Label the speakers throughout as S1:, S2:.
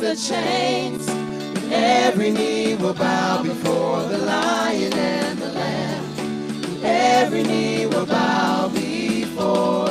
S1: the chains. And every knee will bow before
S2: the lion and the lamb. And every knee will bow before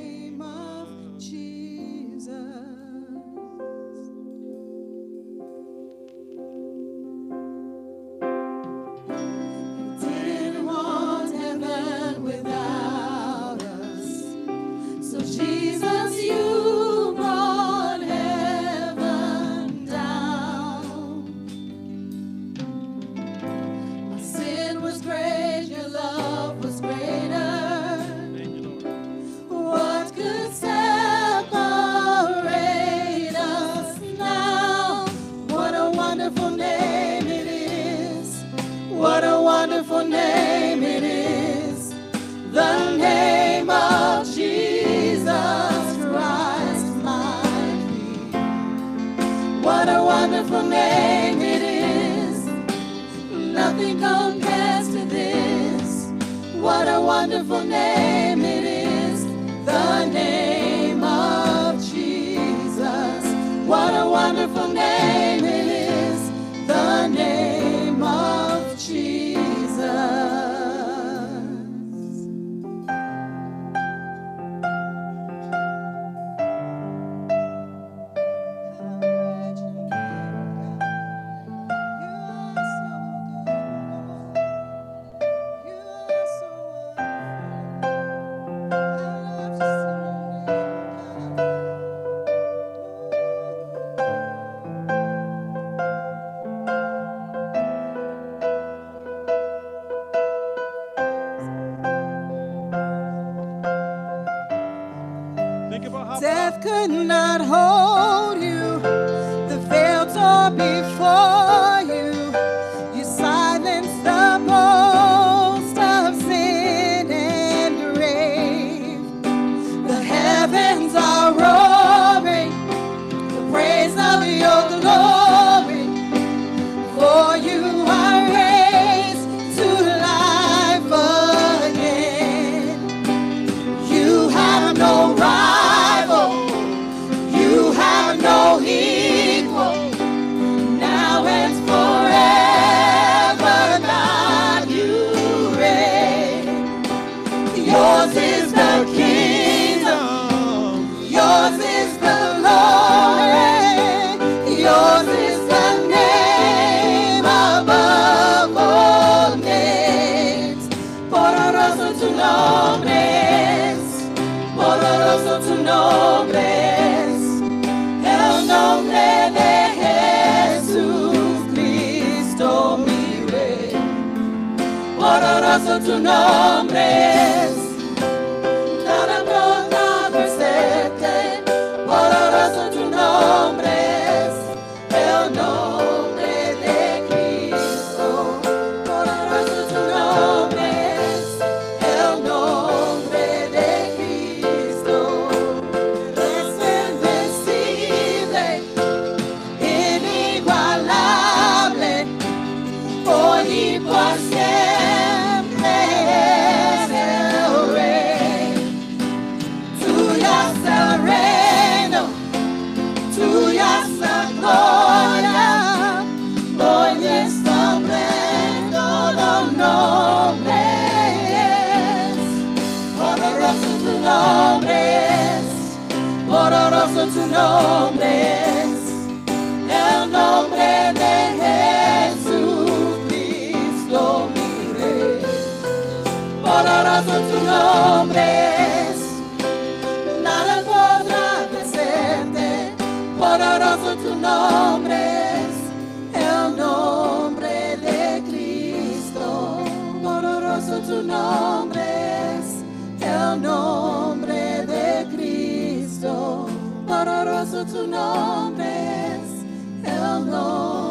S3: cannot hold. Su nombre. nada podrá vencerte, poderoso tu nombre es el nombre de Cristo, poderoso tu nombre es el nombre de Cristo, poderoso tu nombre es el nombre.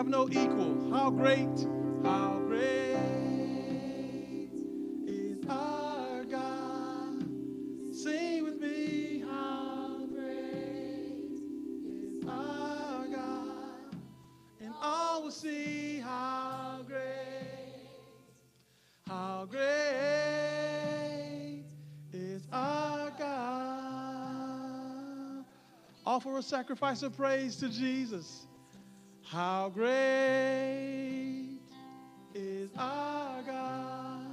S4: have no equal. How great, how great is our God. Sing with me, how great is our God. And all will see how great, how great is our God. Offer a sacrifice of praise to Jesus. How great is our God.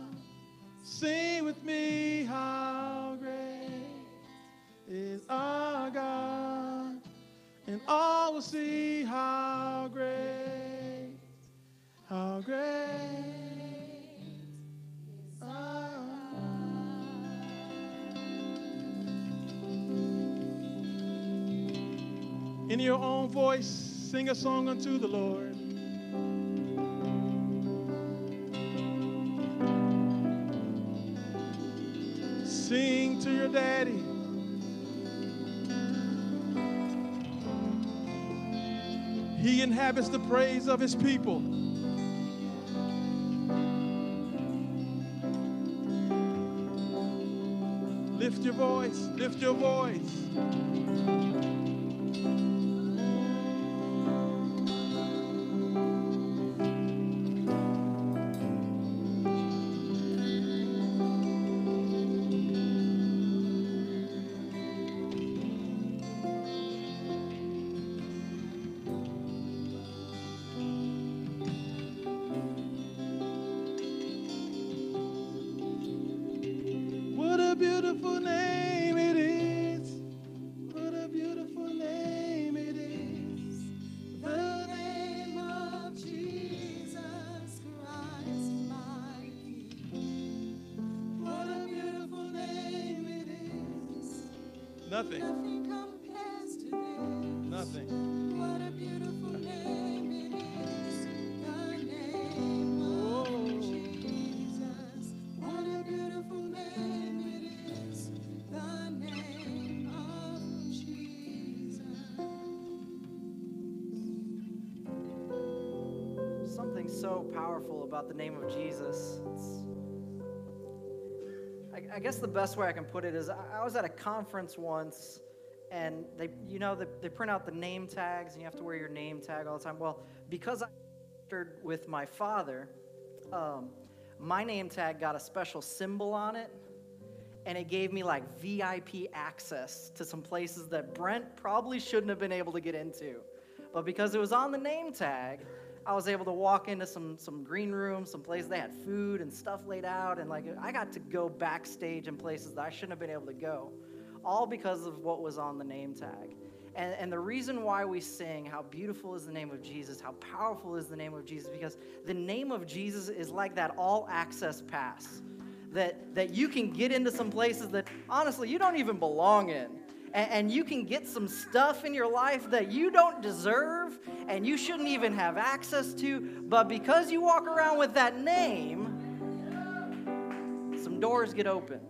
S4: Sing with me, how great is our God. And all will see how great, how great is our In your own voice, sing a song unto the Lord. Sing to your daddy. He inhabits the praise of his people. Lift your voice, lift your voice.
S5: I, guess the best way I can put it is I, I was at a conference once and they, you know, they, they print out the name tags and you have to wear your name tag all the time. Well, because I registered with my father, um, my name tag got a special symbol on it and it gave me like VIP access to some places that Brent probably shouldn't have been able to get into. But because it was on the name tag, I was able to walk into some some green rooms, some places they had food and stuff laid out, and like I got to go backstage in places that I shouldn't have been able to go, all because of what was on the name tag. And, and the reason why we sing how beautiful is the name of Jesus, how powerful is the name of Jesus, because the name of Jesus is like that all access pass that, that you can get into some places that honestly you don't even belong in. And, and you can get some stuff in your life that you don't deserve and you shouldn't even have access to. But because you walk around with that name, some doors get opened.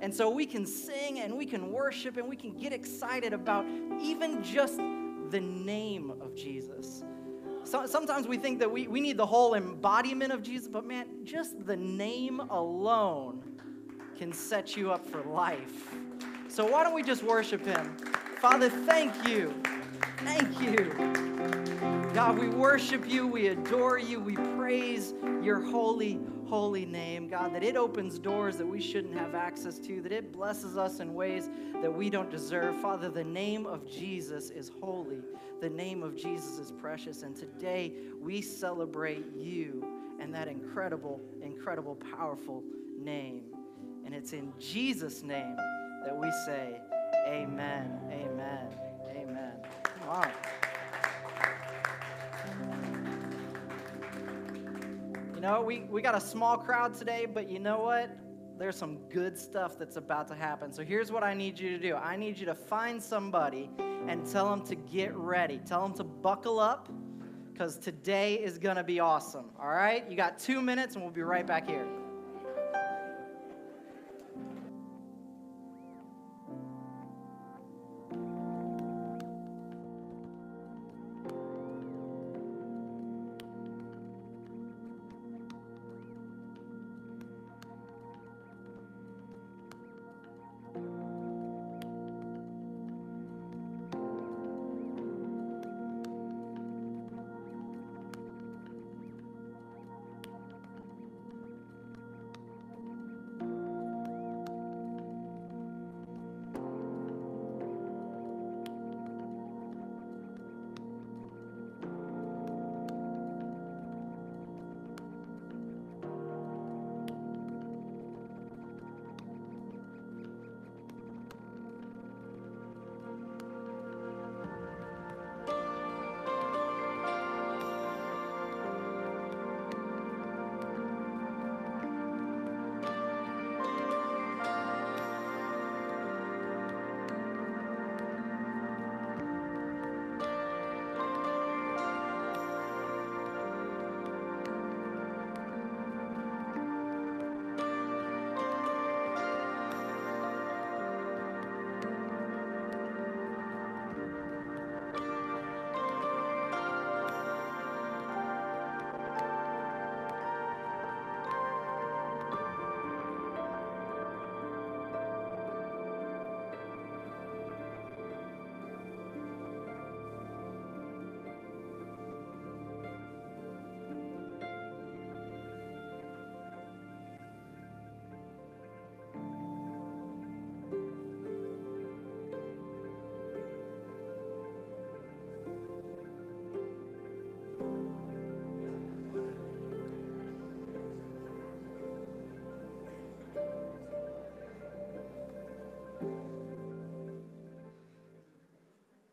S5: And so we can sing and we can worship and we can get excited about even just the name of Jesus. So, sometimes we think that we, we need the whole embodiment of Jesus, but man, just the name alone can set you up for life. So why don't we just worship him? Father, thank you. Thank you. God, we worship you, we adore you, we praise your holy, holy name, God, that it opens doors that we shouldn't have access to, that it blesses us in ways that we don't deserve. Father, the name of Jesus is holy, the name of Jesus is precious, and today we celebrate you and that incredible, incredible, powerful name. And it's in Jesus' name that we say, Amen, amen, amen. Come on. You know, we, we got a small crowd today, but you know what? There's some good stuff that's about to happen. So here's what I need you to do I need you to find somebody and tell them to get ready. Tell them to buckle up because today is going to be awesome. All right? You got two minutes, and we'll be right back here.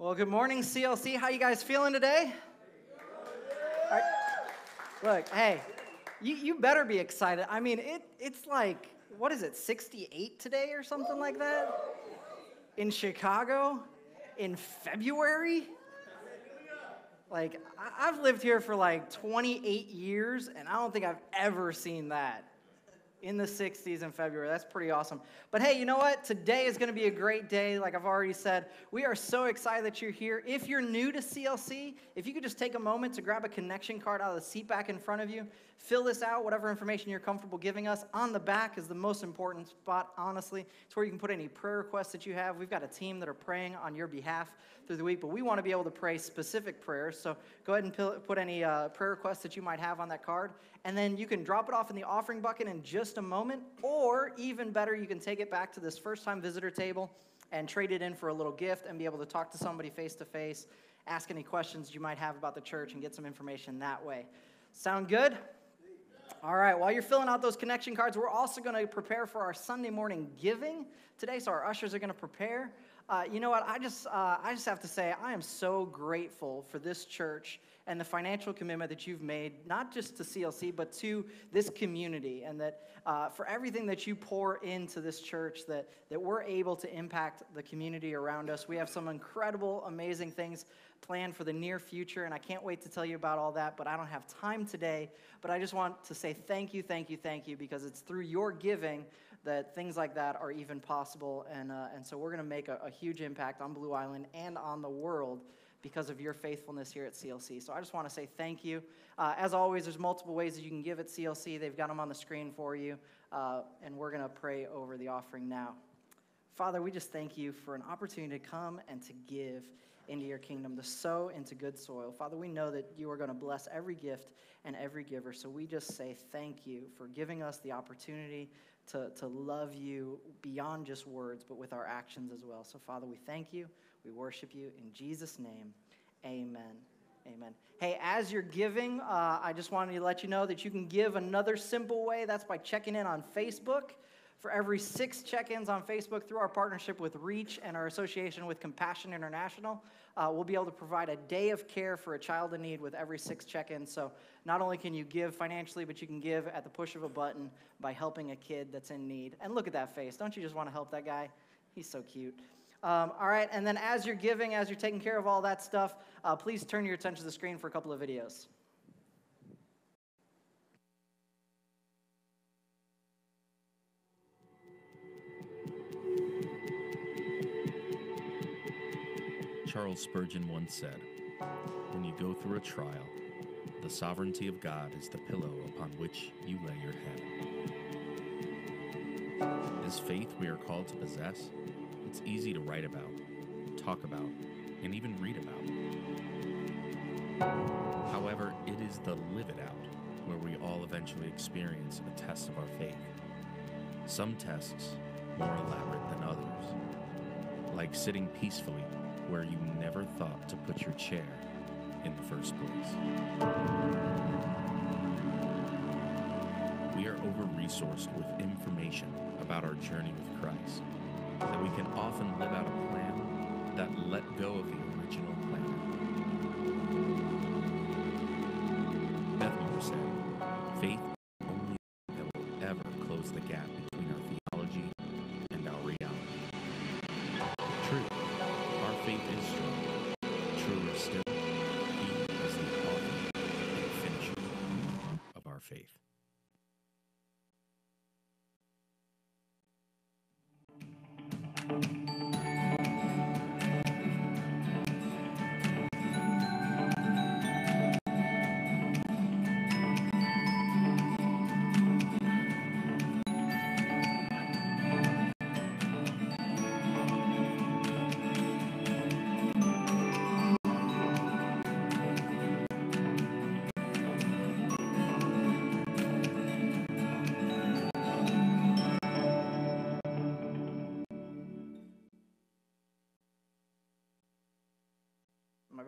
S5: Well, good morning, CLC. How you guys feeling today? Right. Look, hey, you, you better be excited. I mean, it, it's like, what is it, 68 today or something like that? In Chicago? In February? Like, I've lived here for like 28 years, and I don't think I've ever seen that in the 60s in February. That's pretty awesome. But hey, you know what? Today is going to be a great day. Like I've already said, we are so excited that you're here. If you're new to CLC, if you could just take a moment to grab a connection card out of the seat back in front of you, fill this out, whatever information you're comfortable giving us. On the back is the most important spot, honestly. It's where you can put any prayer requests that you have. We've got a team that are praying on your behalf through the week, but we want to be able to pray specific prayers. So go ahead and put any uh, prayer requests that you might have on that card and then you can drop it off in the offering bucket in just a moment, or even better, you can take it back to this first time visitor table and trade it in for a little gift and be able to talk to somebody face to face, ask any questions you might have about the church, and get some information that way. Sound good? All right, while you're filling out those connection cards, we're also going to prepare for our Sunday morning giving today. So our ushers are going to prepare. Uh, you know what? I just, uh, I just have to say, I am so grateful for this church and the financial commitment that you've made, not just to CLC, but to this community, and that uh, for everything that you pour into this church, that, that we're able to impact the community around us. We have some incredible, amazing things planned for the near future, and I can't wait to tell you about all that, but I don't have time today. But I just want to say thank you, thank you, thank you, because it's through your giving that things like that are even possible. And, uh, and so we're going to make a, a huge impact on Blue Island and on the world because of your faithfulness here at CLC. So I just want to say thank you. Uh, as always, there's multiple ways that you can give at CLC. They've got them on the screen for you. Uh, and we're going to pray over the offering now. Father, we just thank you for an opportunity to come and to give into your kingdom, to sow into good soil. Father, we know that you are going to bless every gift and every giver. So we just say thank you for giving us the opportunity to, to love you beyond just words, but with our actions as well. So, Father, we thank you. We worship you in Jesus' name. Amen. Amen. Hey, as you're giving, uh, I just wanted to let you know that you can give another simple way. That's by checking in on Facebook For every six check ins on Facebook through our partnership with REACH and our association with Compassion International, uh, we'll be able to provide a day of care for a child in need with every six check ins. So not only can you give financially, but you can give at the push of a button by helping a kid that's in need. And look at that face. Don't you just want to help that guy? He's so cute. Um, all right, and then as you're giving, as you're taking care of all that stuff, uh, please turn your attention to the screen for a couple of videos.
S6: Charles Spurgeon once said, When you go through a trial, the sovereignty of God is the pillow upon which you lay your head. This faith we are called to possess, it's easy to write about, talk about, and even read about. However, it is the live it out where we all eventually experience a test of our faith. Some tests more elaborate than others, like sitting peacefully where you never thought to put your chair in the first place. We are over resourced with information about our journey with Christ that we can often live out a plan that let go of the original plan. Beth Moore said,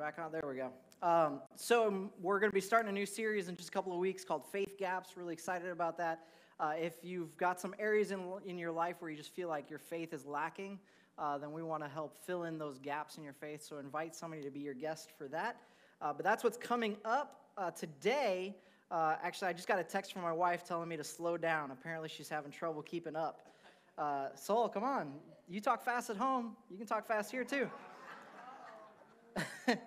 S5: back on? There we go. Um, so we're going to be starting a new series in just a couple of weeks called Faith Gaps. Really excited about that. Uh, if you've got some areas in, in your life where you just feel like your faith is lacking, uh, then we want to help fill in those gaps in your faith. So invite somebody to be your guest for that. Uh, but that's what's coming up uh, today. Uh, actually, I just got a text from my wife telling me to slow down. Apparently, she's having trouble keeping up. Uh, Soul, come on. You talk fast at home. You can talk fast here too.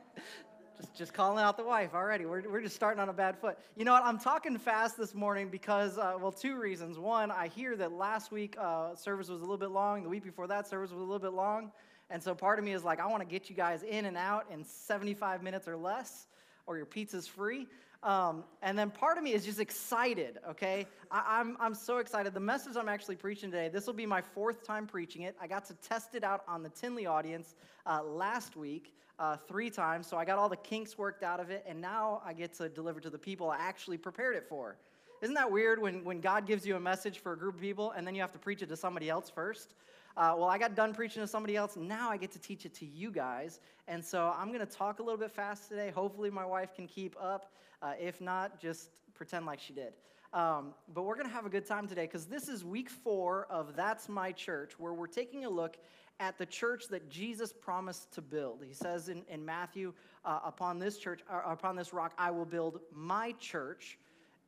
S5: just, calling out the wife already. We're, we're just starting on a bad foot. You know what? I'm talking fast this morning because, uh, well, two reasons. One, I hear that last week uh, service was a little bit long. The week before that, service was a little bit long. And so part of me is like, I want to get you guys in and out in 75 minutes or less, or your pizza's free. Um, and then part of me is just excited, okay? I, I'm, I'm so excited. The message I'm actually preaching today, this will be my fourth time preaching it. I got to test it out on the Tinley audience uh, last week uh, three times, so I got all the kinks worked out of it, and now I get to deliver to the people I actually prepared it for. Isn't that weird when, when God gives you a message for a group of people and then you have to preach it to somebody else first? Uh, well, I got done preaching to somebody else. Now I get to teach it to you guys. And so I'm going to talk a little bit fast today. Hopefully, my wife can keep up. Uh, if not, just pretend like she did. Um, but we're going to have a good time today because this is week four of That's My Church, where we're taking a look at the church that Jesus promised to build. He says in, in Matthew, uh, upon this church, uh, upon this rock, I will build my church.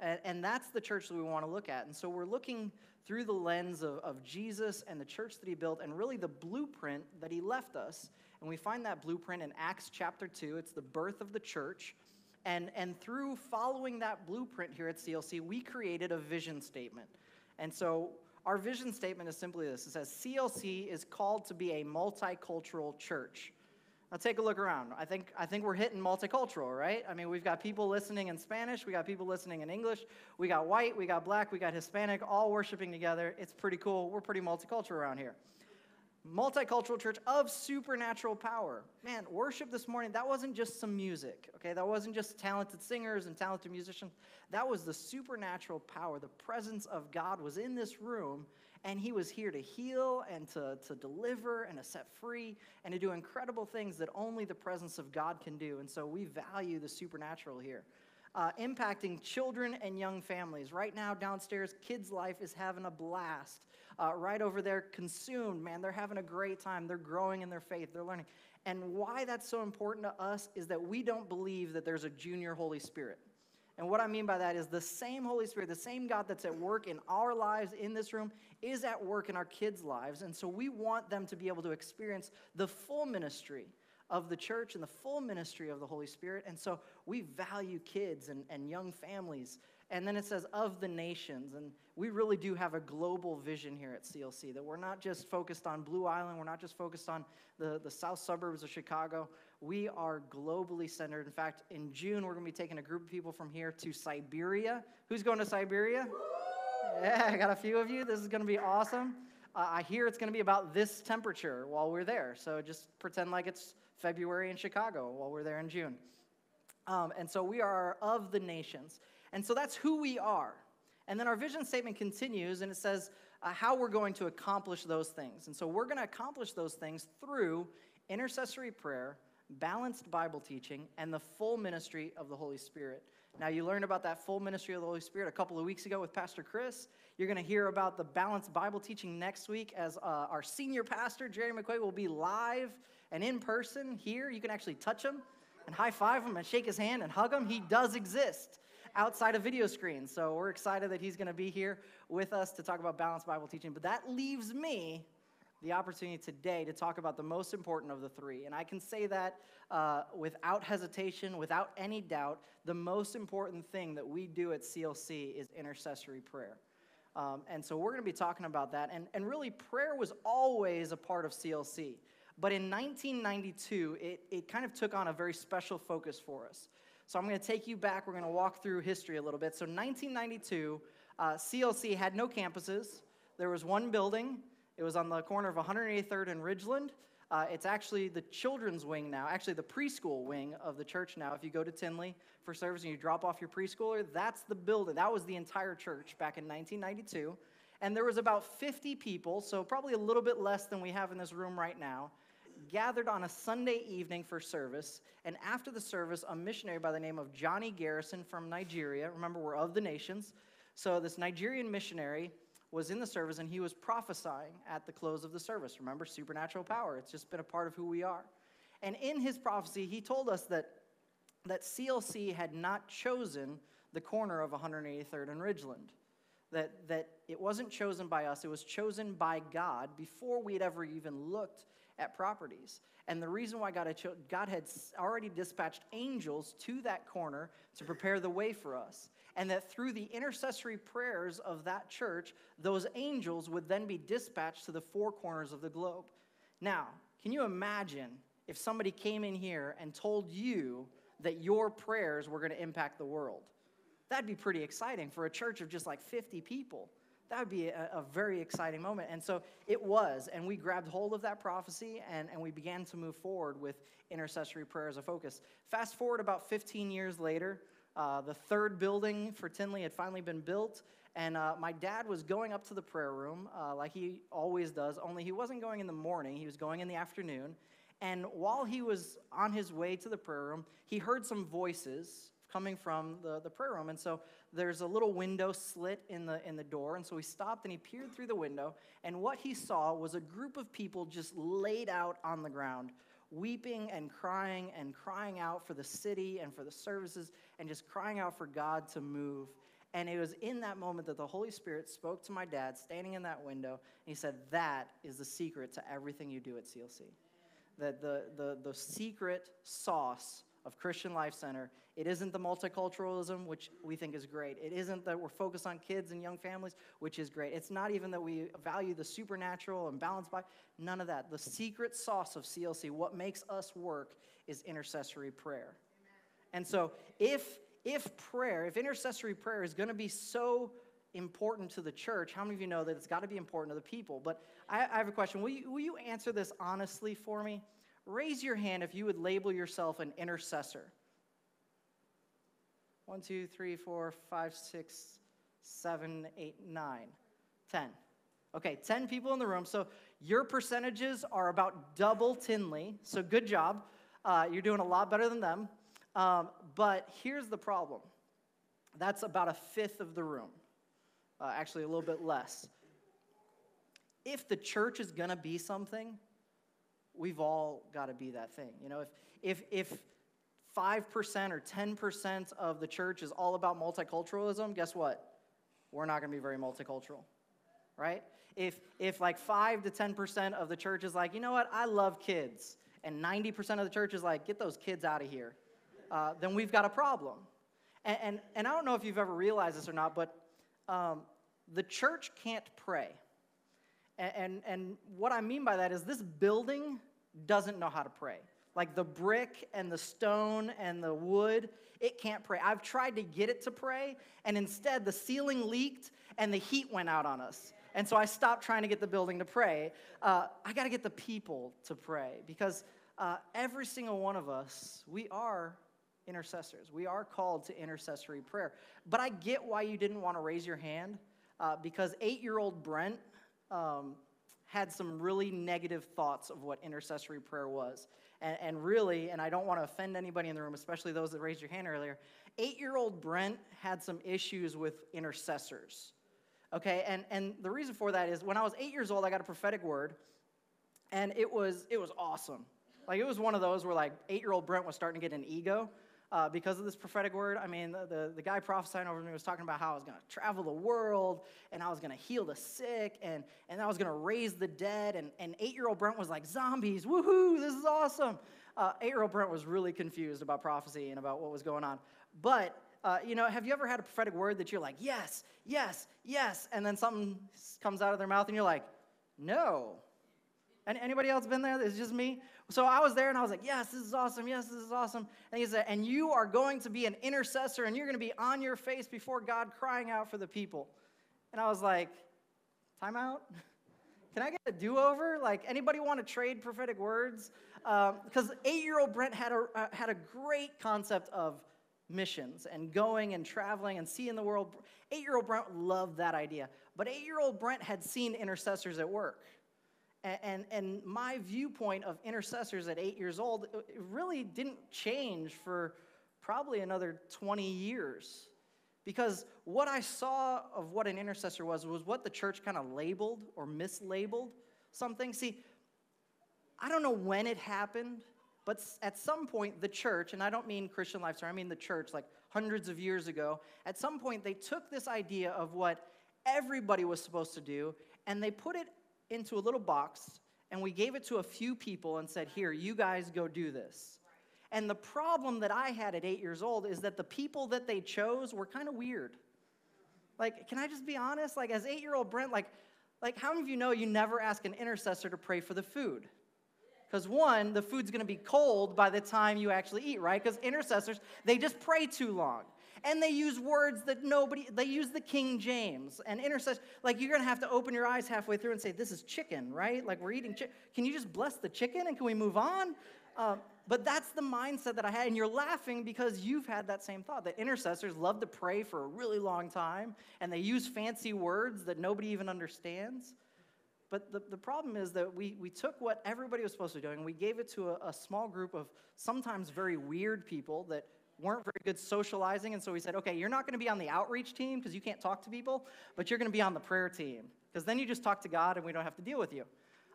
S5: And, and that's the church that we want to look at. And so we're looking through the lens of, of Jesus and the church that he built and really the blueprint that he left us. And we find that blueprint in Acts chapter 2. It's the birth of the church. And, and through following that blueprint here at CLC, we created a vision statement. And so our vision statement is simply this it says, CLC is called to be a multicultural church. Now take a look around. I think, I think we're hitting multicultural, right? I mean, we've got people listening in Spanish, we got people listening in English, we got white, we got black, we got Hispanic, all worshiping together. It's pretty cool. We're pretty multicultural around here. Multicultural church of supernatural power. Man, worship this morning, that wasn't just some music, okay? That wasn't just talented singers and talented musicians. That was the supernatural power. The presence of God was in this room, and He was here to heal and to, to deliver and to set free and to do incredible things that only the presence of God can do. And so we value the supernatural here. uh, impacting children and young families. Right now, downstairs, Kids Life is having a blast. Uh, right over there, Consumed, man, they're having a great time. They're growing in their faith, they're learning. And why that's so important to us is that we don't believe that there's a junior Holy Spirit. And what I mean by that is the same Holy Spirit, the same God that's at work in our lives in this room, is at work in our kids' lives. And so we want them to be able to experience the full ministry of the church and the full ministry of the Holy Spirit. And so we value kids and, and young families. And then it says, of the nations. And we really do have a global vision here at CLC that we're not just focused on Blue Island, we're not just focused on the, the south suburbs of Chicago. We are globally centered. In fact, in June, we're going to be taking a group of people from here to Siberia. Who's going to Siberia? Yeah, I got a few of you. This is going to be awesome. Uh, I hear it's going to be about this temperature while we're there. So just pretend like it's February in Chicago while we're there in June. Um, and so we are of the nations. And so that's who we are. And then our vision statement continues and it says uh, how we're going to accomplish those things. And so we're going to accomplish those things through intercessory prayer, balanced Bible teaching, and the full ministry of the Holy Spirit. Now, you learned about that full ministry of the Holy Spirit a couple of weeks ago with Pastor Chris. You're going to hear about the balanced Bible teaching next week as uh, our senior pastor, Jerry McQuay, will be live and in person here. You can actually touch him and high five him and shake his hand and hug him. He does exist outside of video screens. So we're excited that he's going to be here with us to talk about balanced Bible teaching. But that leaves me the opportunity today to talk about the most important of the three. And I can say that uh, without hesitation, without any doubt, the most important thing that we do at CLC is intercessory prayer. Um, and so we're going to be talking about that. And, and really, prayer was always a part of CLC. But in 1992, it, it kind of took on a very special focus for us. So I'm going to take you back. We're going to walk through history a little bit. So 1992, uh, CLC had no campuses. There was one building. It was on the corner of 183rd and Ridgeland. Uh, it's actually the children's wing now, actually the preschool wing of the church now. If you go to Tinley for service and you drop off your preschooler, that's the building. That was the entire church back in 1992. And there was about 50 people, so probably a little bit less than we have in this room right now, gathered on a Sunday evening for service. And after the service, a missionary by the name of Johnny Garrison from Nigeria, remember, we're of the nations. So this Nigerian missionary was in the service and he was prophesying at the close of the service. Remember, supernatural power. It's just been a part of who we are. And in his prophecy, he told us that, that CLC had not chosen the corner of 183rd and Ridgeland. That, that it wasn't chosen by us, it was chosen by God before we had ever even looked at properties. And the reason why God had, cho- God had already dispatched angels to that corner to prepare the way for us. And that through the intercessory prayers of that church, those angels would then be dispatched to the four corners of the globe. Now, can you imagine if somebody came in here and told you that your prayers were going to impact the world? That'd be pretty exciting for a church of just like 50 people that would be a, a, very exciting moment. And so it was. And we grabbed hold of that prophecy and, and we began to move forward with intercessory prayer as a focus. Fast forward about 15 years later, uh, the third building for Tinley had finally been built. And uh, my dad was going up to the prayer room uh, like he always does, only he wasn't going in the morning, he was going in the afternoon. And while he was on his way to the prayer room, he heard some voices coming from the, the prayer room. And so there's a little window slit in the, in the door. And so he stopped and he peered through the window. And what he saw was a group of people just laid out on the ground, weeping and crying and crying out for the city and for the services and just crying out for God to move. And it was in that moment that the Holy Spirit spoke to my dad standing in that window. And he said, That is the secret to everything you do at CLC. That the, the, the secret sauce of Christian Life Center. It isn't the multiculturalism, which we think is great. It isn't that we're focused on kids and young families, which is great. It's not even that we value the supernatural and balanced by none of that. The secret sauce of CLC, what makes us work, is intercessory prayer. And so if if prayer, if intercessory prayer is going to be so important to the church, how many of you know that it's got to be important to the people? But I, I have a question. Will you, will you answer this honestly for me? Raise your hand if you would label yourself an intercessor. One, two, three, four, five, six, seven, eight, nine, ten. Okay, 10 people in the room. So your percentages are about double Tinley. So good job. Uh, you're doing a lot better than them. Um, but here's the problem That's about a fifth of the room, uh, actually, a little bit less. If the church is going to be something, we've all got to be that thing. You know, if, if, if 5% or 10% of the church is all about multiculturalism, guess what? We're not going to be very multicultural, right? If, if like 5 to 10% of the church is like, you know what, I love kids, and 90% of the church is like, get those kids out of here, uh, then we've got a problem. And, and, and, I don't know if you've ever realized this or not, but um, the church can't pray. And, and, what I mean by that is this building doesn't know how to pray. Like the brick and the stone and the wood, it can't pray. I've tried to get it to pray, and instead the ceiling leaked and the heat went out on us. And so I stopped trying to get the building to pray. Uh, I got to get the people to pray because uh, every single one of us, we are intercessors. We are called to intercessory prayer. But I get why you didn't want to raise your hand uh, because eight year old Brent um, had some really negative thoughts of what intercessory prayer was. And, and really, and I don't want to offend anybody in the room, especially those that raised your hand earlier, eight year old Brent had some issues with intercessors. Okay, and, and the reason for that is when I was eight years old, I got a prophetic word, and it was, it was awesome. Like, it was one of those where, like, eight year old Brent was starting to get an ego uh, because of this prophetic word. I mean, the, the, the, guy prophesying over me was talking about how I was going to travel the world and I was going to heal the sick and, and I was going to raise the dead. And, and eight year old Brent was like, zombies, woohoo, this is awesome. Uh, eight year old Brent was really confused about prophecy and about what was going on. But, uh, you know, have you ever had a prophetic word that you're like, yes, yes, yes, and then something comes out of their mouth and you're like, no. And anybody else been there? It's just me. So I was there and I was like, yes, this is awesome. Yes, this is awesome. And he said, and you are going to be an intercessor and you're going to be on your face before God crying out for the people. And I was like, time out? Can I get a do over? Like, anybody want to trade prophetic words? Because um, eight year old Brent had a, uh, had a great concept of missions and going and traveling and seeing the world. Eight year old Brent loved that idea. But eight year old Brent had seen intercessors at work. And, and, my viewpoint of intercessors at eight years old really didn't change for probably another 20 years. Because what I saw of what an intercessor was was what the church kind of labeled or mislabeled something. See, I don't know when it happened, but at some point, the church, and I don't mean Christian Lifestyle, I mean the church, like hundreds of years ago, at some point, they took this idea of what everybody was supposed to do and they put it into a little box and we gave it to a few people and said, Here, you guys go do this. And the problem that I had at eight years old is that the people that they chose were kind of weird. Like, can I just be honest? Like, as eight year old Brent, like, like, how many of you know you never ask an intercessor to pray for the food? Because one, the food's gonna be cold by the time you actually eat, right? Because intercessors, they just pray too long and they use words that nobody, they use the King James and intercession. Like you're going to have to open your eyes halfway through and say, This is chicken, right? Like we're eating chicken. Can you just bless the chicken and can we move on? Um, but that's the mindset that I had. And you're laughing because you've had that same thought that intercessors love to pray for a really long time and they use fancy words that nobody even understands. But the, the problem is that we, we took what everybody was supposed to be doing, we gave it to a, a small group of sometimes very weird people that weren't very good socializing. And so we said, okay, you're not going to be on the outreach team because you can't talk to people, but you're going to be on the prayer team because then you just talk to God and we don't have to deal with you.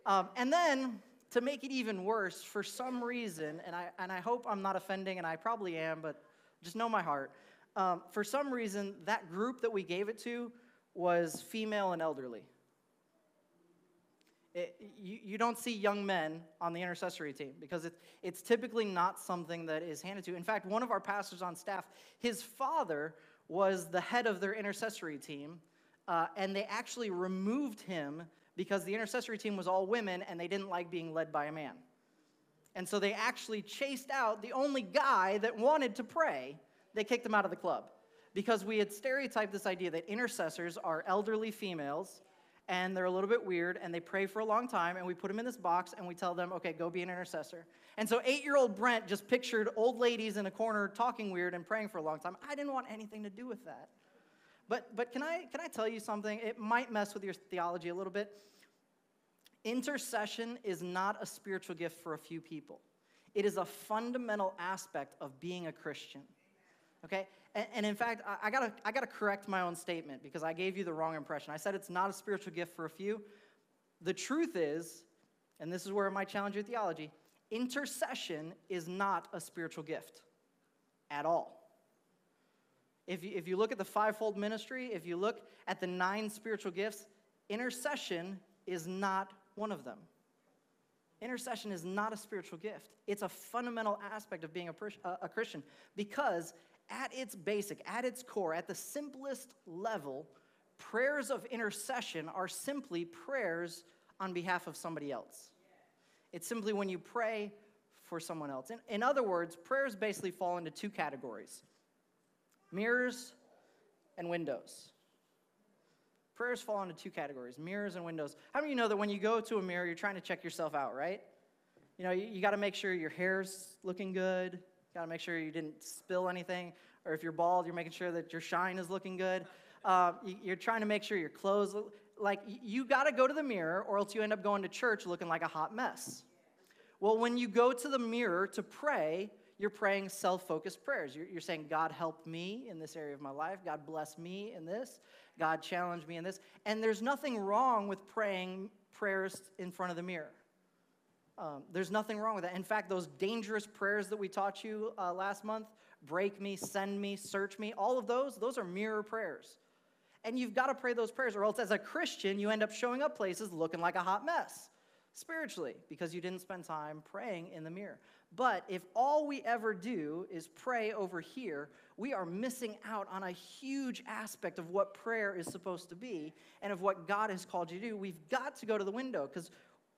S5: Um, and then to make it even worse, for some reason, and I, and I hope I'm not offending, and I probably am, but just know my heart. Um, for some reason, that group that we gave it to was female and elderly. It, you, you don't see young men on the intercessory team because it, it's typically not something that is handed to. In fact, one of our pastors on staff, his father was the head of their intercessory team, uh, and they actually removed him because the intercessory team was all women and they didn't like being led by a man. And so they actually chased out the only guy that wanted to pray. They kicked him out of the club because we had stereotyped this idea that intercessors are elderly females and they're a little bit weird and they pray for a long time and we put them in this box and we tell them okay go be an intercessor. And so eight-year-old brent just pictured old ladies in a corner talking weird and praying for a long time. I didn't want anything to do with that. But but can i can i tell you something? It might mess with your theology a little bit. Intercession is not a spiritual gift for a few people. It is a fundamental aspect of being a christian. Okay? And, and in fact, I, I, gotta, I gotta correct my own statement because I gave you the wrong impression. I said it's not a spiritual gift for a few. The truth is, and this is where might challenge your theology, intercession is not a spiritual gift at all. If you, if you look at the fivefold ministry, if you look at the nine spiritual gifts, intercession is not one of them. Intercession is not a spiritual gift. It's a fundamental aspect of being a, a Christian because, at its basic, at its core, at the simplest level, prayers of intercession are simply prayers on behalf of somebody else. It's simply when you pray for someone else. In, in other words, prayers basically fall into two categories mirrors and windows. Prayers fall into two categories mirrors and windows. How many of you know that when you go to a mirror, you're trying to check yourself out, right? You know, you, you got to make sure your hair's looking good, got to make sure you didn't spill anything, or if you're bald, you're making sure that your shine is looking good. Uh, you, are trying to make sure your clothes, look, like, you got to go to the mirror, or else you end up going to church looking like a hot mess. Well, when you go to the mirror to pray, you're praying self focused prayers. You're, you're, saying, God, help me in this area of my life. God, bless me in this. God, challenge me in this. And there's nothing wrong with praying prayers in front of the mirror. Um, there's nothing wrong with that. In fact, those dangerous prayers that we taught you uh, last month break me, send me, search me all of those, those are mirror prayers. And you've got to pray those prayers, or else as a Christian, you end up showing up places looking like a hot mess spiritually because you didn't spend time praying in the mirror. But if all we ever do is pray over here, we are missing out on a huge aspect of what prayer is supposed to be and of what God has called you to do. We've got to go to the window because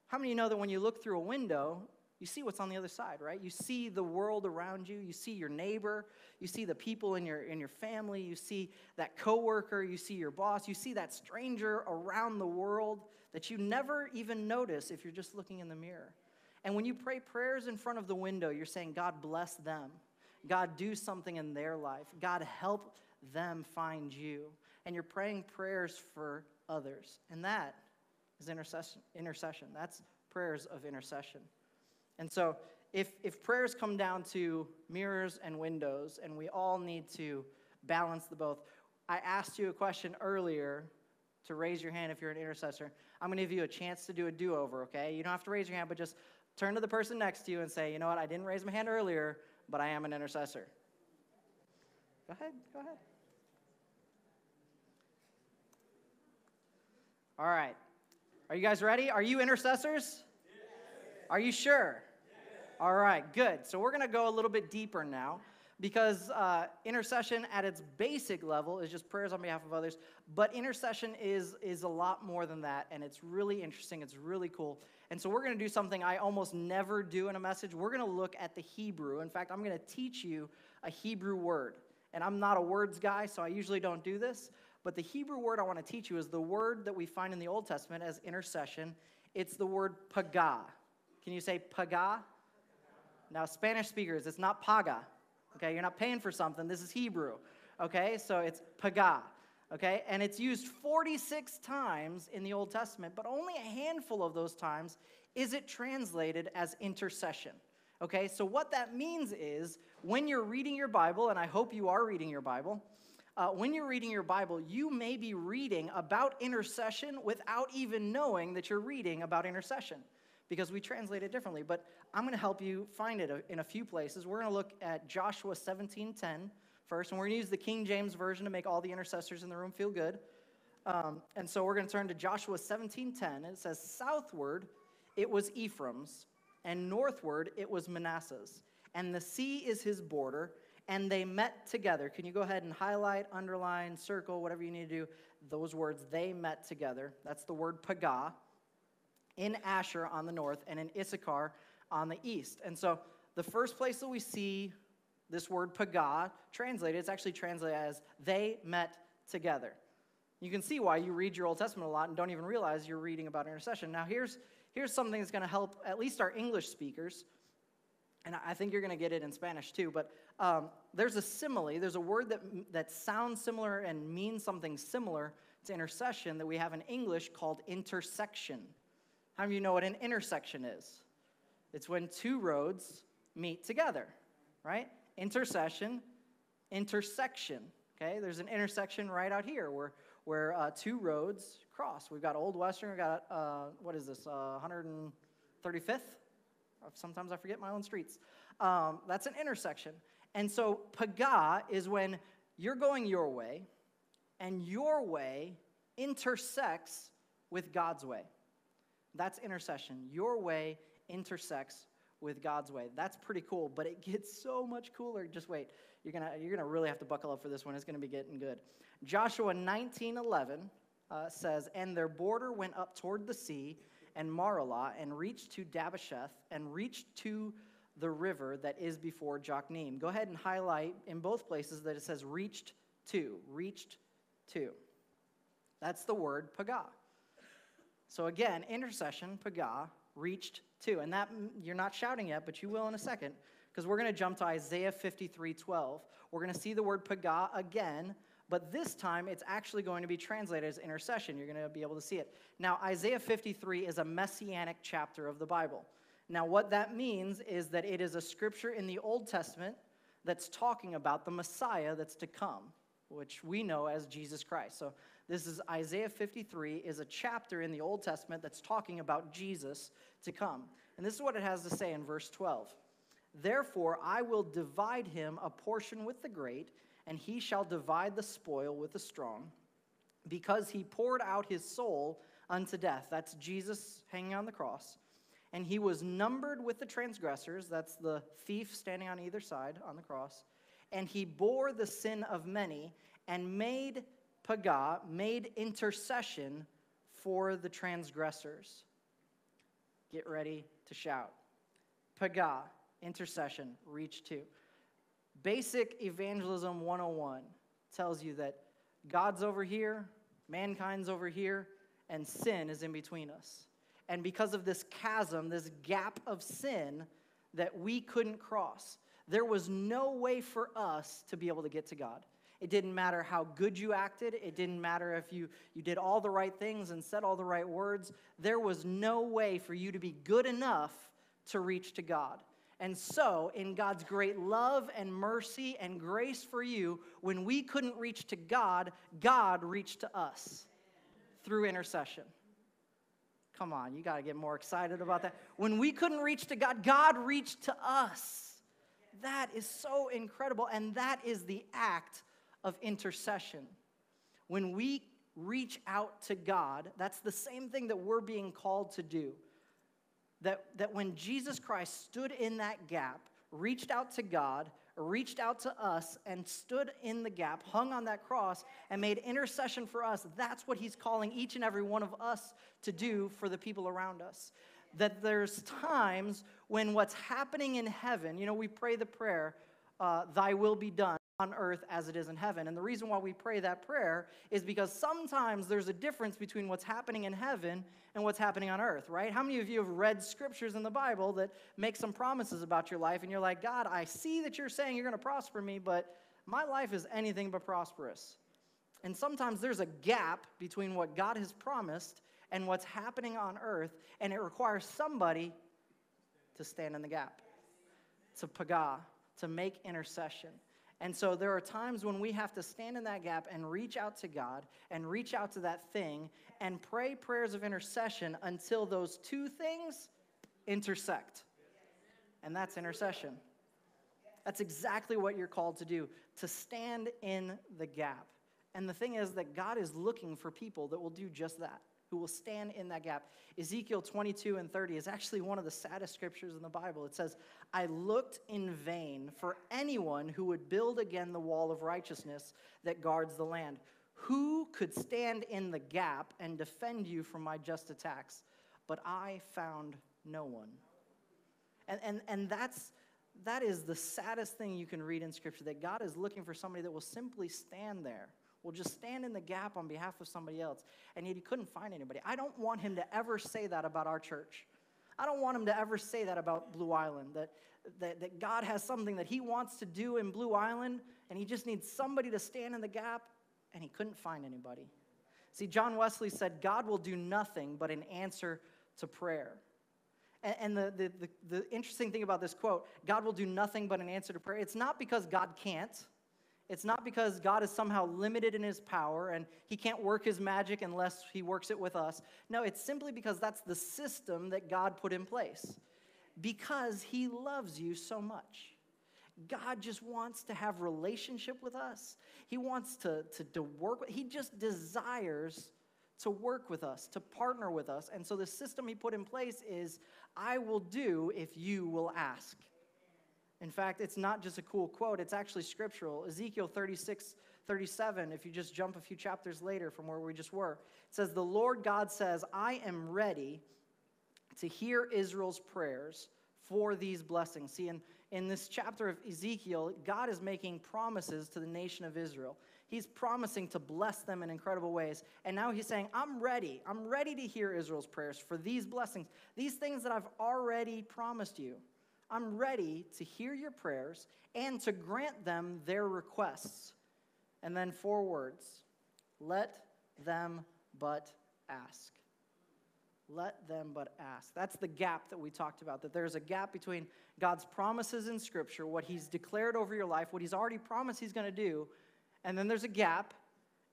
S5: how many of you know that when you look through a window, you see what's on the other side, right? You see the world around you, you see your neighbor, you see the people in your in your family, you see that coworker, you see your boss, you see that stranger around the world that you never even notice if you're just looking in the mirror. And when you pray prayers in front of the window, you're saying, God bless them. God do something in their life. God help them find you. And you're praying prayers for others. And that is intercession. intercession. That's prayers of intercession. And so if, if prayers come down to mirrors and windows, and we all need to balance the both, I asked you a question earlier to raise your hand if you're an intercessor. I'm going to give you a chance to do a do over, okay? You don't have to raise your hand, but just turn to the person next to you and say, you know what, I didn't raise my hand earlier, but I am an intercessor. Go ahead, go ahead. All right. Are you guys ready? Are you intercessors? Yes. Are you sure? Yes. All right, good. So we're going to go a little bit deeper now because uh, intercession at its basic level is just prayers on behalf of others but intercession is is a lot more than that and it's really interesting it's really cool and so we're going to do something i almost never do in a message we're going to look at the hebrew in fact i'm going to teach you a hebrew word and i'm not a words guy so i usually don't do this but the hebrew word i want to teach you is the word that we find in the old testament as intercession it's the word paga can you say paga now spanish speakers it's not paga Okay, you're not paying for something. This is Hebrew. Okay, so it's paga. Okay, and it's used 46 times in the Old Testament, but only a handful of those times is it translated as intercession. Okay, so what that means is when you're reading your Bible, and I hope you are reading your Bible, uh, when you're reading your Bible, you may be reading about intercession without even knowing that you're reading about intercession because we translate it differently. But I'm going to help you find it in a few places. We're going to look at Joshua 17:10 first, and we're going to use the King James version to make all the intercessors in the room feel good. Um, and so we're going to turn to Joshua 17:10. It says, "Southward it was Ephraim's, and northward it was Manasseh's, and the sea is his border." And they met together. Can you go ahead and highlight, underline, circle, whatever you need to do? Those words, they met together. That's the word pagah in Asher on the north and in Issachar on the east. And so the first place that we see this word pagah translated, it's actually translated as they met together. You can see why you read your Old Testament a lot and don't even realize you're reading about intercession. Now, here's, here's something that's going to help at least our English speakers, and I think you're going to get it in Spanish too, but um, there's a simile, there's a word that, that sounds similar and means something similar to intercession that we have in English called intersection. How of you know what an intersection is? It's when two roads meet together, right? Intercession, intersection. Okay, there's an intersection right out here where, where uh, two roads cross. We've got Old Western, we've got, uh, what is this, uh, 135th? Sometimes I forget my own streets. Um, that's an intersection. And so, Paga is when you're going your way and your way intersects with God's way. That's intercession. Your way intersects with God's way. That's pretty cool, but it gets so much cooler. Just wait. You're going to you're going to really have to buckle up for this one. It's going to be getting good. Joshua 19:11 uh, says, "And their border went up toward the sea and Maralah and reached to Dabbasheth and reached to the river that is before Jokneam." Go ahead and highlight in both places that it says reached to, reached to. That's the word pagah. So again, intercession, pagah, reached to. And that mm, you're not shouting yet, but you will in a second, because we're going to jump to Isaiah 53 12. We're going to see the word pagah again, but this time it's actually going to be translated as intercession. You're going to be able to see it. Now, Isaiah 53 is a messianic chapter of the Bible. Now, what that means is that it is a scripture in the Old Testament that's talking about the Messiah that's to come, which we know as Jesus Christ. So, this is Isaiah 53 is a chapter in the Old Testament that's talking about Jesus to come. And this is what it has to say in verse 12. Therefore, I will divide him a portion with the great, and he shall divide the spoil with the strong, because he poured out his soul unto death. That's Jesus hanging on the cross. And he was numbered with the transgressors. That's the thief standing on either side on the cross. And he bore the sin of many and made paga, made intercession for the transgressors. Get ready to shout. Paga, intercession, reach to. Basic Evangelism 101 tells you that God's over here, mankind's over here, and sin is in between us. And because of this chasm, this gap of sin that we couldn't cross, there was no way for us to be able to get to God. It didn't matter how good you acted. It didn't matter if you, you did all the right things and said all the right words. There was no way for you to be good enough to reach to God. And so, in God's great love and mercy and grace for you, when we couldn't reach to God, God reached to us through intercession. Come on, you got to get more excited about that. When we couldn't reach to God, God reached to us. That is so incredible. And that is the act of intercession. When we reach out to God, that's the same thing that we're being called to do. That, that when Jesus Christ stood in that gap, reached out to God, reached out to us, and stood in the gap, hung on that cross, and made intercession for us, that's what he's calling each and every one of us to do for the people around us. That there's times when what's happening in heaven, you know, we pray the prayer, uh, Thy will be done on earth as it is in heaven. And the reason why we pray that prayer is because sometimes there's a difference between what's happening in heaven and what's happening on earth, right? How many of you have read scriptures in the Bible that make some promises about your life and you're like, God, I see that you're saying you're going to prosper me, but my life is anything but prosperous. And sometimes there's a gap between what God has promised and what's happening on earth, and it requires somebody to stand in the gap, to paga, to make intercession. And so there are times when we have to stand in that gap and reach out to God and reach out to that thing and pray prayers of intercession until those two things intersect. And that's intercession. That's exactly what you're called to do, to stand in the gap. And the thing is that God is looking for people that will do just that who will stand in that gap. Ezekiel 22 and 30 is actually one of the saddest scriptures in the Bible. It says, I looked in vain for anyone who would build again the wall of righteousness that guards the land. Who could stand in the gap and defend you from my just attacks? But I found no one. And, and, and that's, that is the saddest thing you can read in Scripture that God is looking for somebody that will simply stand there will just stand in the gap on behalf of somebody else. And yet he couldn't find anybody. I don't want him to ever say that about our church. I don't want him to ever say that about Blue Island, that, that, that God has something that he wants to do in Blue Island, and he just needs somebody to stand in the gap, and he couldn't find anybody. See, John Wesley said, God will do nothing but an answer to prayer. And, the, the, the, the interesting thing about this quote, God will do nothing but an answer to prayer, it's not because God can't. It's not because God is somehow limited in his power and he can't work his magic unless he works it with us. No, it's simply because that's the system that God put in place. Because he loves you so much. God just wants to have relationship with us. He wants to, to, to work with, he just desires to work with us, to partner with us. And so the system he put in place is I will do if you will ask. In fact, it's not just a cool quote, it's actually scriptural. Ezekiel 36, 37, if you just jump a few chapters later from where we just were, it says, The Lord God says, I am ready to hear Israel's prayers for these blessings. See, in, in this chapter of Ezekiel, God is making promises to the nation of Israel. He's promising to bless them in incredible ways. And now he's saying, I'm ready. I'm ready to hear Israel's prayers for these blessings, these things that I've already promised you. I'm ready to hear your prayers and to grant them their requests. And then four words let them but ask. Let them but ask. That's the gap that we talked about, that there's a gap between God's promises in Scripture, what He's declared over your life, what He's already promised He's going to do, and then there's a gap,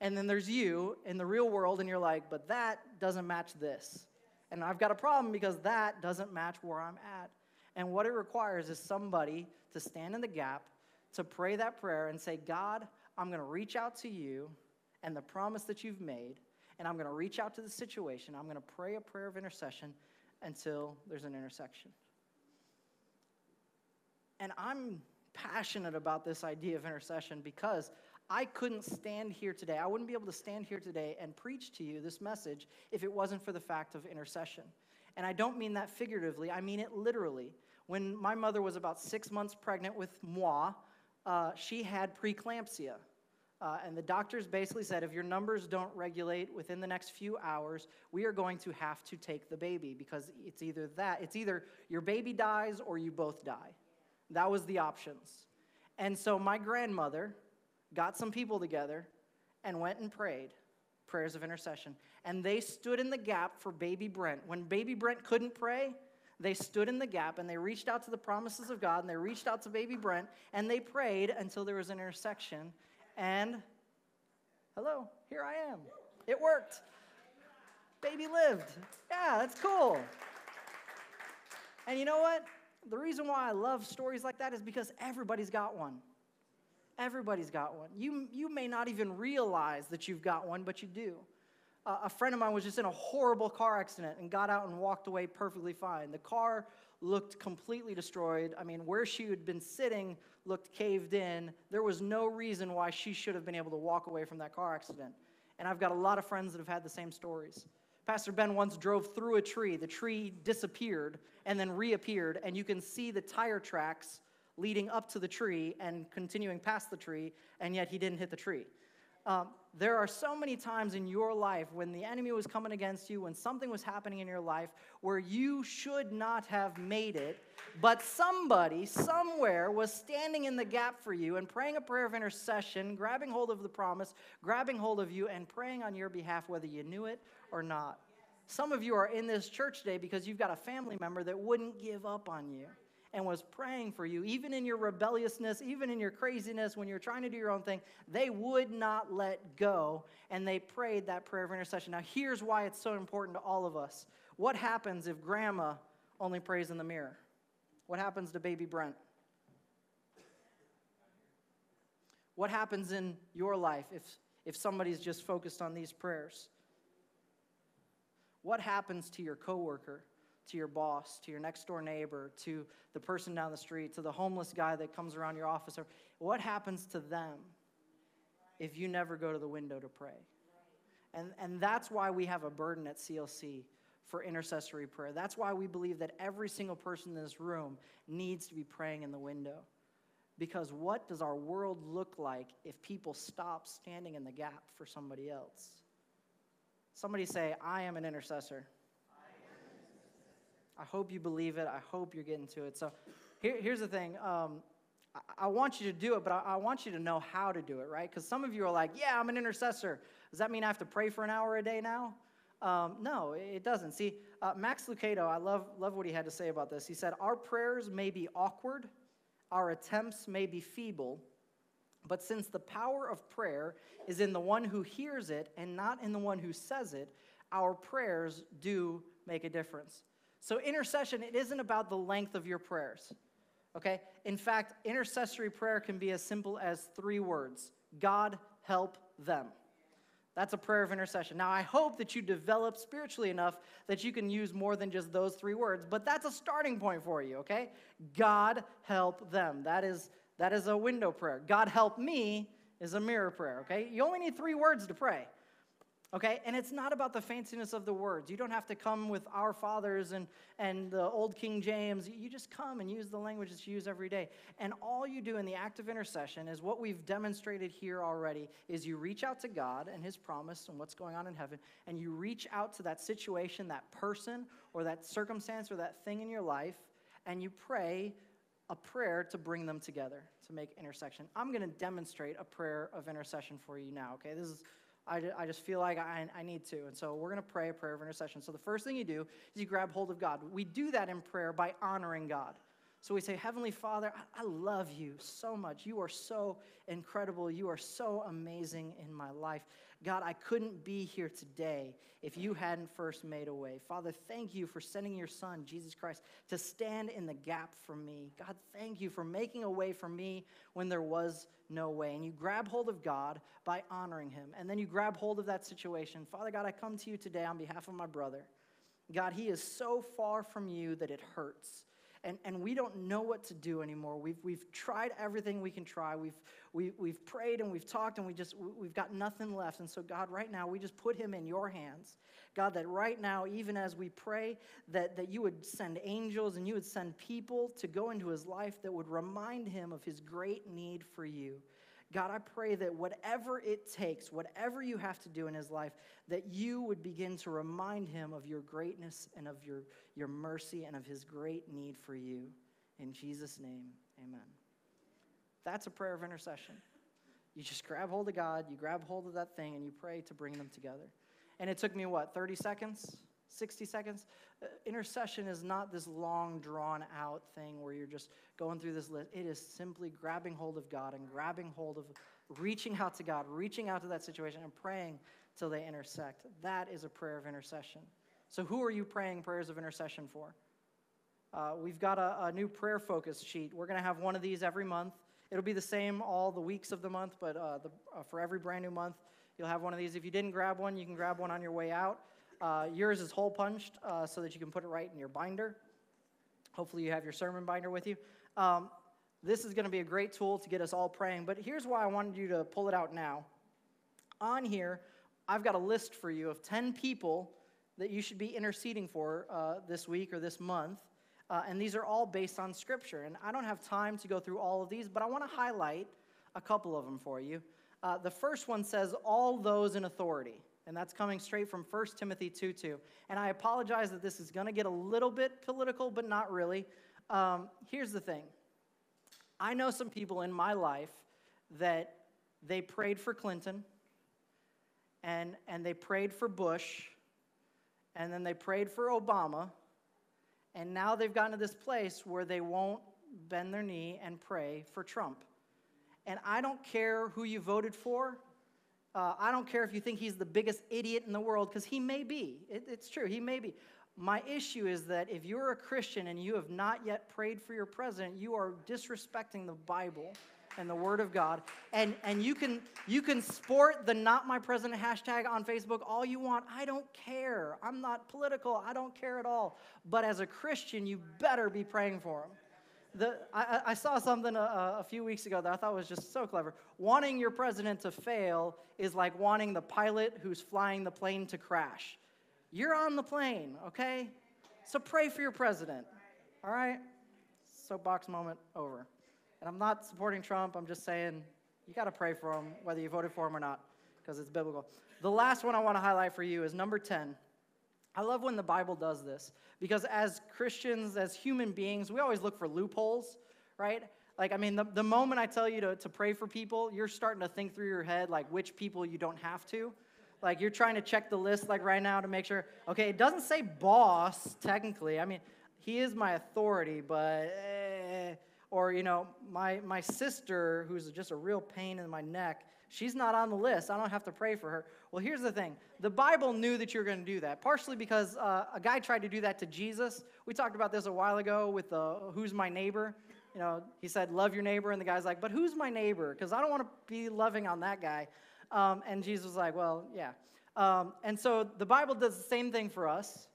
S5: and then there's you in the real world, and you're like, but that doesn't match this. And I've got a problem because that doesn't match where I'm at. And what it requires is somebody to stand in the gap, to pray that prayer and say, God, I'm going to reach out to you and the promise that you've made, and I'm going to reach out to the situation. I'm going to pray a prayer of intercession until there's an intersection. And I'm passionate about this idea of intercession because I couldn't stand here today. I wouldn't be able to stand here today and preach to you this message if it wasn't for the fact of intercession. And I don't mean that figuratively, I mean it literally. When my mother was about six months pregnant with moi, uh, she had preeclampsia. Uh, and the doctors basically said if your numbers don't regulate within the next few hours, we are going to have to take the baby because it's either that, it's either your baby dies or you both die. That was the options. And so my grandmother got some people together and went and prayed prayers of intercession. And they stood in the gap for baby Brent. When baby Brent couldn't pray, they stood in the gap and they reached out to the promises of God and they reached out to baby Brent and they prayed until there was an intersection. And hello, here I am. It worked. Baby lived. Yeah, that's cool. And you know what? The reason why I love stories like that is because everybody's got one. Everybody's got one. You, you may not even realize that you've got one, but you do. Uh, a friend of mine was just in a horrible car accident and got out and walked away perfectly fine. The car looked completely destroyed. I mean, where she had been sitting looked caved in. There was no reason why she should have been able to walk away from that car accident. And I've got a lot of friends that have had the same stories. Pastor Ben once drove through a tree. The tree disappeared and then reappeared, and you can see the tire tracks leading up to the tree and continuing past the tree, and yet he didn't hit the tree. Um, there are so many times in your life when the enemy was coming against you, when something was happening in your life where you should not have made it, but somebody somewhere was standing in the gap for you and praying a prayer of intercession, grabbing hold of the promise, grabbing hold of you, and praying on your behalf, whether you knew it or not. Some of you are in this church today because you've got a family member that wouldn't give up on you and was praying for you, even in your rebelliousness, even in your craziness, when you're trying to do your own thing, they would not let go and they prayed that prayer of intercession. Now, here's why it's so important to all of us. What happens if grandma only prays in the mirror? What happens to baby Brent? What happens in your life if, if somebody's just focused on these prayers? What happens to your coworker to your boss, to your next door neighbor, to the person down the street, to the homeless guy that comes around your office? What happens to them if you never go to the window to pray? And, and that's why we have a burden at CLC for intercessory prayer. That's why we believe that every single person in this room needs to be praying in the window. Because what does our world look like if people stop standing in the gap for somebody else? Somebody say, I am an intercessor. I hope you believe it. I hope you're getting to it. So here, here's the thing. Um, I, I, want you to do it, but I, I, want you to know how to do it, right? Because some of you are like, yeah, I'm an intercessor. Does that mean I have to pray for an hour a day now? Um, no, it doesn't. See, uh, Max Lucado, I love, love what he had to say about this. He said, Our prayers may be awkward, our attempts may be feeble, But since the power of prayer is in the one who hears it and not in the one who says it, our prayers do make a difference. So, intercession, it isn't about the length of your prayers. Okay? In fact, intercessory prayer can be as simple as three words God, help them. That's a prayer of intercession. Now, I hope that you develop spiritually enough that you can use more than just those three words, but that's a starting point for you, okay? God, help them. That is, that is a window prayer. God, help me is a mirror prayer, okay? You only need three words to pray. Okay, and it's not about the fanciness of the words. You don't have to come with our fathers and, and the old King James. You just come and use the language that you use every day. And all you do in the act of intercession is what we've demonstrated here already is you reach out to God and his promise and what's going on in heaven, and you reach out to that situation, that person, or that circumstance, or that thing in your life, and you pray a prayer to bring them together, to make intersection. I'm going to demonstrate a prayer of intercession for you now, okay? This is I, I just feel like I, I need to. And so we're going to pray a prayer of intercession. So the first thing you do is you grab hold of God. We do that in prayer by honoring God. So we say, Heavenly Father, I, love you so much. You are so incredible. You are so amazing in my life. God, I couldn't be here today if you hadn't first made a way. Father, thank you for sending your son, Jesus Christ, to stand in the gap for me. God, thank you for making a way for me when there was no way. And you grab hold of God by honoring him. And then you grab hold of that situation. Father God, I come to you today on behalf of my brother. God, he is so far from you that it hurts and, and we don't know what to do anymore. We've, we've tried everything we can try. We've, we, we've prayed and we've talked and we just, we've got nothing left. And so, God, right now, we just put him in your hands. God, that right now, even as we pray, that, that you would send angels and you would send people to go into his life that would remind him of his great need for you. God, I pray that whatever it takes, whatever you have to do in his life, that you would begin to remind him of your greatness and of your, your mercy and of his great need for you. In Jesus' name, amen. That's a prayer of intercession. You just grab hold of God, you grab hold of that thing, and you pray to bring them together. And it took me, what, 30 seconds? 60 seconds. Uh, intercession is not this long, drawn out thing where you're just going through this list. It is simply grabbing hold of God and grabbing hold of reaching out to God, reaching out to that situation and praying till they intersect. That is a prayer of intercession. So, who are you praying prayers of intercession for? Uh, we've got a, a, new prayer focus sheet. We're going to have one of these every month. It'll be the same all the weeks of the month, but uh, the, uh, for every brand new month, you'll have one of these. If you didn't grab one, you can grab one on your way out. Uh, yours is hole punched uh, so that you can put it right in your binder. Hopefully, you have your sermon binder with you. Um, this is going to be a great tool to get us all praying, but here's why I wanted you to pull it out now. On here, I've got a list for you of 10 people that you should be interceding for uh, this week or this month. Uh, and these are all based on Scripture. And I don't have time to go through all of these, but I want to highlight a couple of them for you. Uh, the first one says, All those in authority and that's coming straight from 1 Timothy 2 2. And I apologize that this is going to get a little bit political, but not really. Um, here's the thing I know some people in my life that they prayed for Clinton, and, and they prayed for Bush, and then they prayed for Obama, and now they've gotten to this place where they won't bend their knee and pray for Trump. And I don't care who you voted for. Uh, I don't care if you think he's the biggest idiot in the world, because he may be. It, it's true, he may be. My issue is that if you're a Christian and you have not yet prayed for your president, you are disrespecting the Bible and the Word of God. And, and you, can, you can sport the not my president hashtag on Facebook all you want. I don't care. I'm not political. I don't care at all. But as a Christian, you better be praying for him the, I, I, saw something a, a, few weeks ago that I thought was just so clever. Wanting your president to fail is like wanting the pilot who's flying the plane to crash. You're on the plane, okay? So pray for your president, all right? Soapbox moment over. And I'm not supporting Trump, I'm just saying you got to pray for him, whether you voted for him or not, because it's biblical. The last one I want to highlight for you is number 10 I love when the Bible does this because as Christians, as human beings, we always look for loopholes, right? Like, I mean, the, the moment I tell you to, to pray for people, you're starting to think through your head, like, which people you don't have to. Like, you're trying to check the list, like, right now to make sure, okay, it doesn't say boss, technically. I mean, he is my authority, but eh, Or, you know, my, my sister, who's just a real pain in my neck, she's not on the list. I don't have to pray for her. Well, here's the thing the Bible knew that you were going to do that, partially because uh, a guy tried to do that to Jesus. We talked about this a while ago with the Who's My Neighbor? You know, he said, Love your neighbor. And the guy's like, But who's my neighbor? Because I don't want to be loving on that guy. Um, and Jesus was like, Well, yeah. Um, and so the Bible does the same thing for us.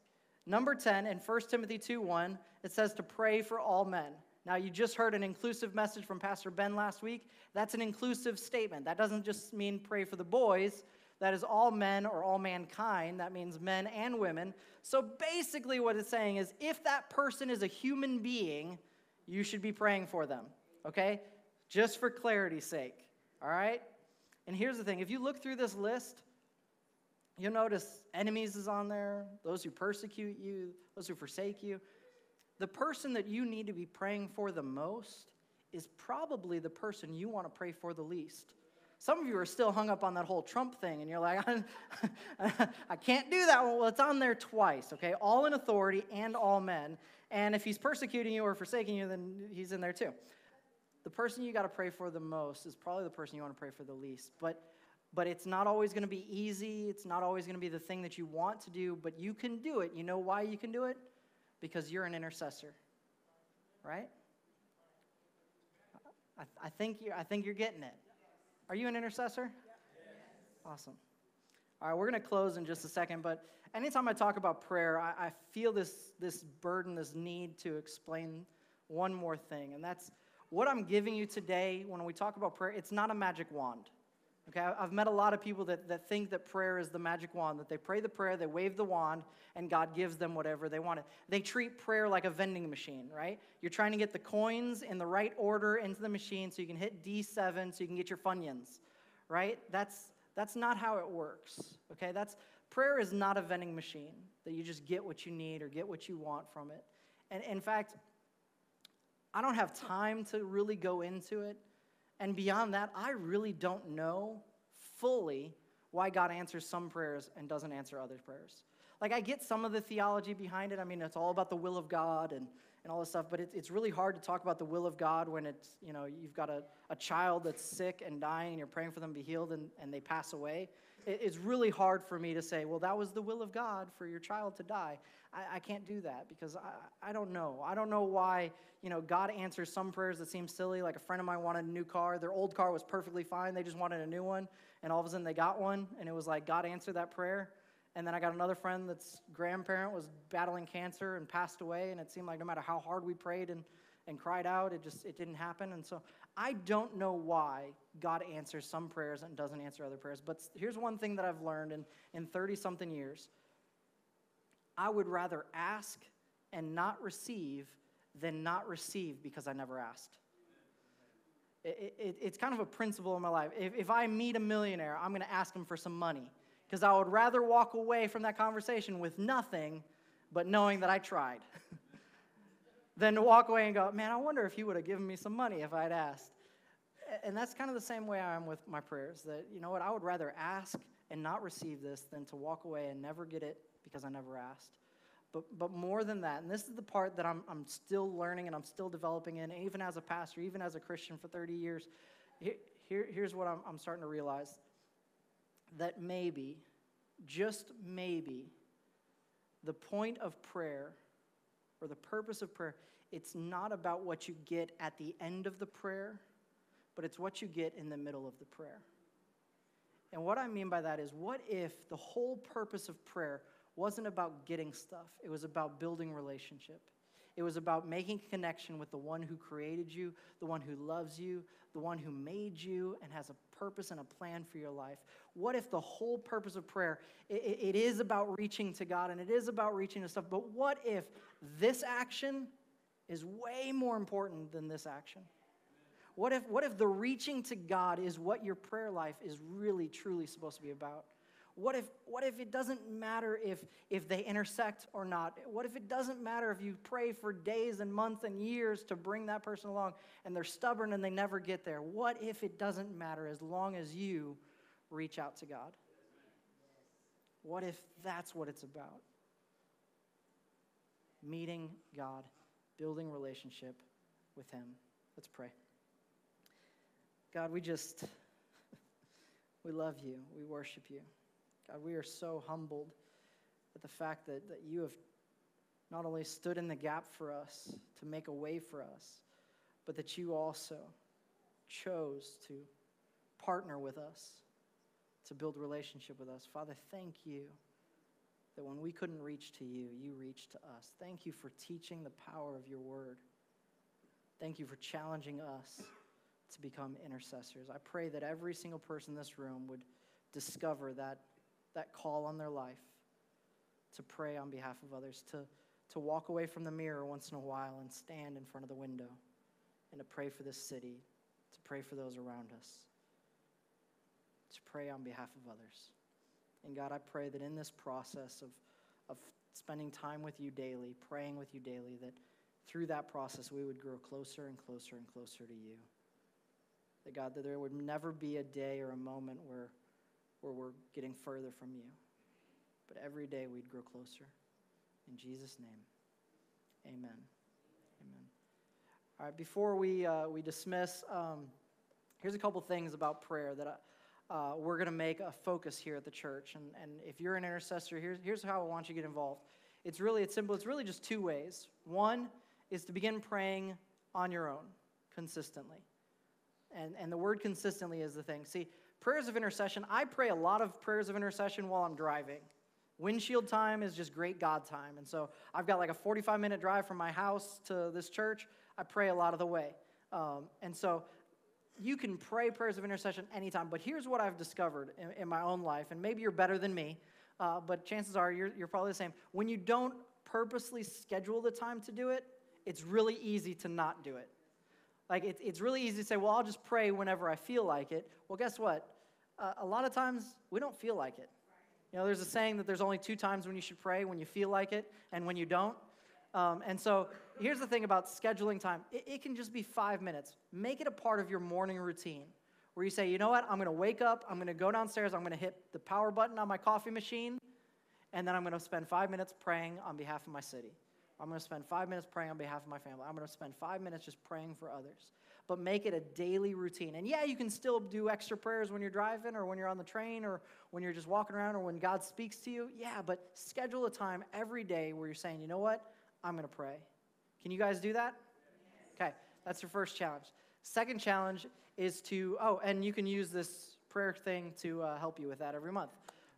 S5: Number 10, in 1 Timothy 2 1, it says to pray for all men. Now, you just heard an inclusive message from Pastor Ben last week. That's an inclusive statement. That doesn't just mean pray for the boys, that is all men or all mankind. That means men and women. So basically, what it's saying is if that person is a human being, you should be praying for them, okay? Just for clarity's sake, all right? And here's the thing if you look through this list, you'll notice enemies is on there, those who persecute you, those who forsake you. The person that you need to be praying for the most is probably the person you want to pray for the least. Some of you are still hung up on that whole Trump thing, and you're like, I can't do that. Well, it's on there twice, okay? All in authority and all men. And if he's persecuting you or forsaking you, then he's in there too. The person you got to pray for the most is probably the person you want to pray for the least. But but it's not always going to be easy. It's not always going to be the thing that you want to do, but you can do it. You know why you can do it? Because you're an intercessor, right? I, I think, you're, I think you're getting it. Are you an intercessor? Awesome. All right, we're going to close in just a second, but anytime I talk about prayer, I, I feel this, this burden, this need to explain one more thing, and that's what I'm giving you today when we talk about prayer, it's not a magic wand. Okay, I've met a lot of people that, that think that prayer is the magic wand, that they pray the prayer, they wave the wand, and God gives them whatever they want. They treat prayer like a vending machine, right? You're trying to get the coins in the right order into the machine so you can hit D7 so you can get your Funyuns, right? That's, that's not how it works, okay? That's, prayer is not a vending machine that you just get what you need or get what you want from it. And in fact, I don't have time to really go into it and beyond that, I really don't know fully why God answers some prayers and doesn't answer other prayers. Like, I get some of the theology behind it. I mean, it's all about the will of God and, and all this stuff, but it, it's really hard to talk about the will of God when it's, you know, you've got a, a child that's sick and dying and you're praying for them to be healed and, and they pass away. It, it's really hard for me to say, well, that was the will of God for your child to die. I, I can't do that because I, I don't know. I don't know why, you know, God answers some prayers that seem silly. Like a friend of mine wanted a new car. Their old car was perfectly fine. They just wanted a new one. And all of a sudden they got one. And it was like God answered that prayer. And then I got another friend that's grandparent was battling cancer and passed away. And it seemed like no matter how hard we prayed and, and cried out, it just it didn't happen. And so I don't know why God answers some prayers and doesn't answer other prayers. But here's one thing that I've learned in, in 30 something years I would rather ask and not receive than not receive because I never asked. It, it, it's kind of a principle in my life. If, if I meet a millionaire, I'm going to ask him for some money because I would rather walk away from that conversation with nothing but knowing that I tried than to walk away and go, man, I wonder if he would have given me some money if I'd asked. And that's kind of the same way I am with my prayers that, you know what, I would rather ask and not receive this than to walk away and never get it because I never asked. But, but more than that, and this is the part that I'm, I'm still learning and I'm still developing in, even as a pastor, even as a Christian for 30 years, here, here here's what I'm, I'm starting to realize that maybe, just maybe, the point of prayer or the purpose of prayer, it's not about what you get at the end of the prayer, but it's what you get in the middle of the prayer. And what I mean by that is, what if the whole purpose of prayer wasn't about getting stuff, it was about building relationship. It was about making connection with the one who created you, the one who loves you, the one who made you and has a purpose and a plan for your life. What if the whole purpose of prayer, it, it is about reaching to God and it is about reaching to stuff, but what if this action is way more important than this action? What if, what if the reaching to God is what your prayer life is really, truly supposed to be about? What if, what if it doesn't matter if, if they intersect or not? What if it doesn't matter if you pray for days and months and years to bring that person along and they're stubborn and they never get there? What if it doesn't matter as long as you reach out to God? What if that's what it's about? Meeting God, building relationship with Him. Let's pray. God, we just, we love you. We worship you. God, we are so humbled at the fact that, that you have not only stood in the gap for us to make a way for us, but that you also chose to partner with us to build relationship with us. Father, thank you that when we couldn't reach to you, you reached to us. Thank you for teaching the power of your word. Thank you for challenging us to become intercessors. I pray that every single person in this room would discover that, that call on their life to pray on behalf of others, to, to walk away from the mirror once in a while and stand in front of the window, and to pray for this city, to pray for those around us, to pray on behalf of others. And God, I pray that in this process of, of spending time with you daily, praying with you daily, that through that process we would grow closer and closer and closer to you. That God, that there would never be a day or a moment where, where we're getting further from you. But every day we'd grow closer. In Jesus' name, amen. Amen. All right, before we, uh, we dismiss, um, here's a couple things about prayer that uh, we're going to make a focus here at the church. And, and if you're an intercessor, here's, here's how I want you to get involved. It's really, it's simple. It's really just two ways. One is to begin praying on your own consistently. And, and the word consistently is the thing. See, prayers of intercession, I pray a lot of prayers of intercession while I'm driving. Windshield time is just great God time. And so I've got like a 45 minute drive from my house to this church. I pray a lot of the way. Um, and so you can pray prayers of intercession anytime, but here's what I've discovered in, in my own life, and maybe you're better than me, uh, but chances are you're, you're probably the same. When you don't purposely schedule the time to do it, it's really easy to not do it. Like, it, it's really easy to say, well, I'll just pray whenever I feel like it. Well, guess what? Uh, a lot of times we don't feel like it. You know, there's a saying that there's only two times when you should pray when you feel like it and when you don't. Um, and so here's the thing about scheduling time it, it can just be five minutes. Make it a part of your morning routine where you say, you know what, I'm going to wake up, I'm going to go downstairs, I'm going to hit the power button on my coffee machine, and then I'm going to spend five minutes praying on behalf of my city. I'm going to spend five minutes praying on behalf of my family. I'm going to spend five minutes just praying for others. But make it a daily routine. And yeah, you can still do extra prayers when you're driving or when you're on the train or when you're just walking around or when God speaks to you. Yeah, but schedule a time every day where you're saying, you know what? I'm going to pray. Can you guys do that? Okay, that's your first challenge. Second challenge is to, oh, and you can use this prayer thing to uh, help you with that every month.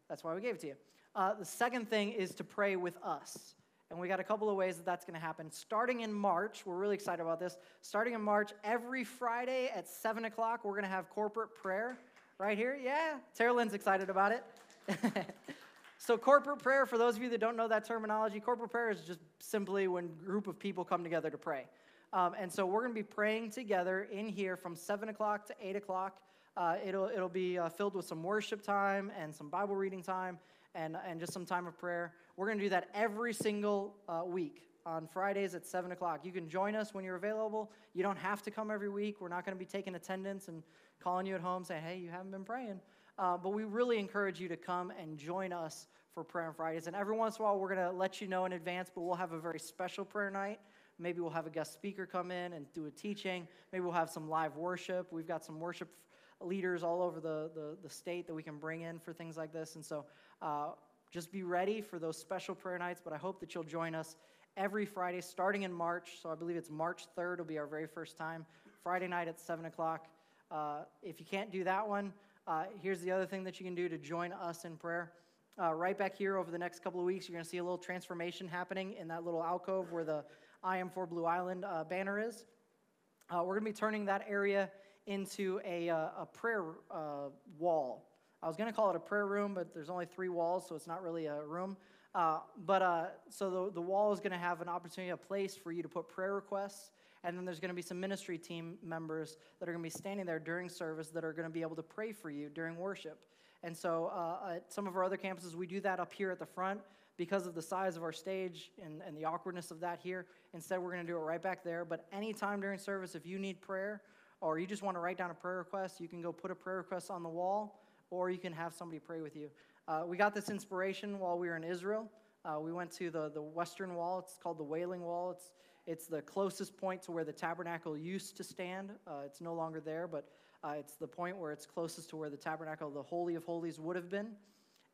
S5: That's why we gave it to you. Uh, the second thing is to pray with us. And we got a couple of ways that that's going to happen. Starting in March, we're really excited about this. Starting in March, every Friday at 7 o'clock, we're going to have corporate prayer right here. Yeah, Tara Lynn's excited about it. so, corporate prayer, for those of you that don't know that terminology, corporate prayer is just simply when a group of people come together to pray. Um, and so, we're going to be praying together in here from 7 o'clock to 8 o'clock. Uh, it'll, it'll be uh, filled with some worship time and some Bible reading time and, and just some time of prayer. We're going to do that every single uh, week on Fridays at 7 o'clock. You can join us when you're available. You don't have to come every week. We're not going to be taking attendance and calling you at home saying, hey, you haven't been praying. Uh, but we really encourage you to come and join us for prayer on Fridays. And every once in a while, we're going to let you know in advance, but we'll have a very special prayer night. Maybe we'll have a guest speaker come in and do a teaching. Maybe we'll have some live worship. We've got some worship leaders all over the, the, the state that we can bring in for things like this. And so uh, just be ready for those special prayer nights, but I hope that you'll join us every Friday starting in March. So I believe it's March 3rd will be our very first time. Friday night at 7 o'clock. Uh, if you can't do that one, uh, here's the other thing that you can do to join us in prayer. Uh, right back here over the next couple of weeks, you're going to see a little transformation happening in that little alcove where the I Am for Blue Island uh, banner is. Uh, we're going to be turning that area into a, uh, a prayer wall. I was going to call it a prayer room, but there's only three walls, so it's not really a room. Uh, but uh, so the, the wall is going to have an opportunity, a place for you to put prayer requests. And then there's going to be some ministry team members that are going to be standing there during service that are going to be able to pray for you during worship. And so uh, at some of our other campuses, we do that up here at the front because of the size of our stage and, and the awkwardness of that here. Instead, we're going to do it right back there. But anytime during service, if you need prayer or you just want to write down a prayer request, you can go put a prayer request on the wall or you can have somebody pray with you. Uh, we got this inspiration while we were in Israel. Uh, we went to the, the western wall. It's called the Wailing Wall. It's, it's the closest point to where the tabernacle used to stand. Uh, it's no longer there, but uh, it's the point where it's closest to where the tabernacle, the Holy of Holies, would have been.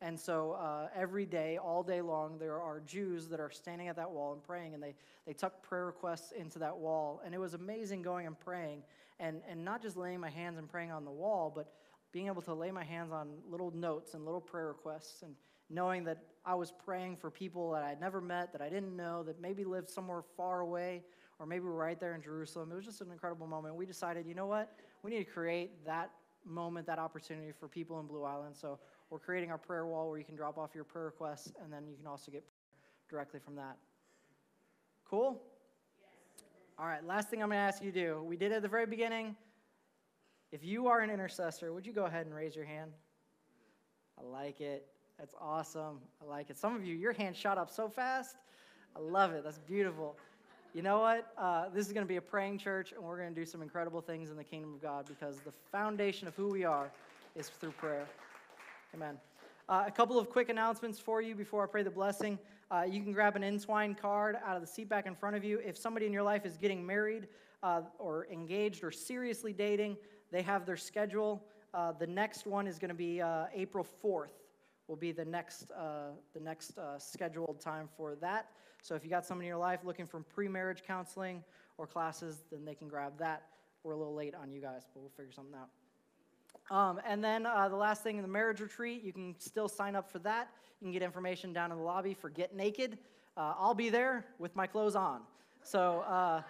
S5: And so uh, every day, all day long, there are Jews that are standing at that wall and praying, and they, they tuck prayer requests into that wall. And it was amazing going and praying, and, and not just laying my hands and praying on the wall, but being able to lay my hands on little notes and little prayer requests, and knowing that I was praying for people that I'd never met, that I didn't know, that maybe lived somewhere far away, or maybe were right there in Jerusalem. It was just an incredible moment. We decided, you know what? We need to create that moment, that opportunity for people in Blue Island. So we're creating our prayer wall where you can drop off your prayer requests, and then you can also get directly from that. Cool? All right, last thing I'm going to ask you to do. We did at the very beginning. If you are an intercessor, would you go ahead and raise your hand? I like it. That's awesome. I like it. Some of you, your hand shot up so fast. I love it. That's beautiful. You know what? Uh, this is going to be a praying church, and we're going to do some incredible things in the kingdom of God because the foundation of who we are is through prayer. Amen. Uh, a couple of quick announcements for you before I pray the blessing. Uh, you can grab an entwine card out of the seat back in front of you. If somebody in your life is getting married uh, or engaged or seriously dating, they have their schedule. Uh, the next one is going to be uh, April 4th. Will be the next uh, the next scheduled time for that. So if you got someone in your life looking for pre-marriage counseling or classes, then they can grab that. We're a little late on you guys, but we'll figure something out. Um, and then uh, the last thing in the marriage retreat, you can still sign up for that. You can get information down in the lobby for Get Naked. Uh, I'll be there with my clothes on. So uh,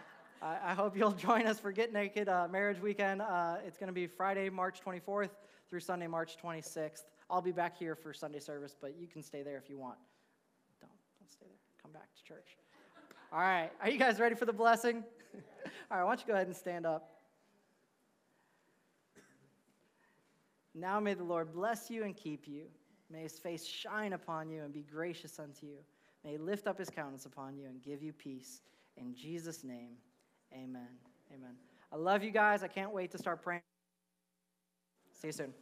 S5: I, hope you'll join us for Get Naked uh, Marriage Weekend. Uh, it's going to be Friday, March 24th through Sunday, March 26th. I'll be back here for Sunday service, but you can stay there if you want. Don't, don't stay there. Come back to church. All right. Are you guys ready for the blessing? All right, why don't you go ahead and stand up? Now may the Lord bless you and keep you. May his face shine upon you and be gracious unto you. May he lift up his countenance upon you and give you peace. In Jesus' name, amen. Amen. I love you guys. I can't wait to start praying. See you soon.